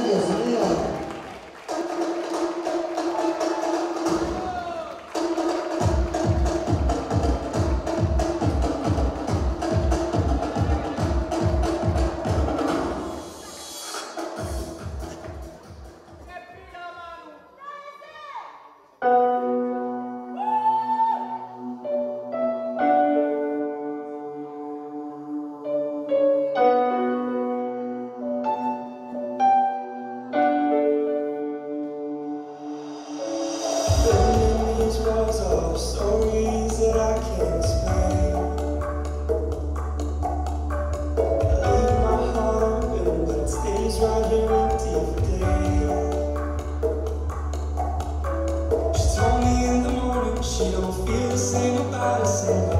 Deus, minha. Senhor.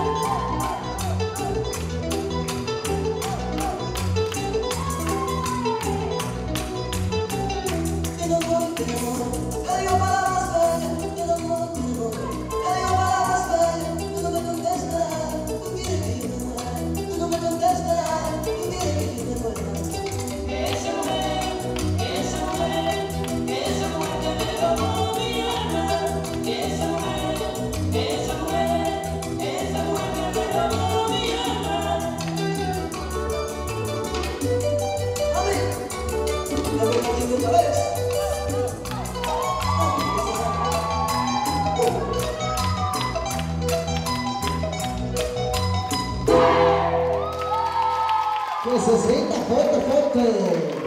Vocês veem, tá bom,